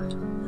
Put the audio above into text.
around.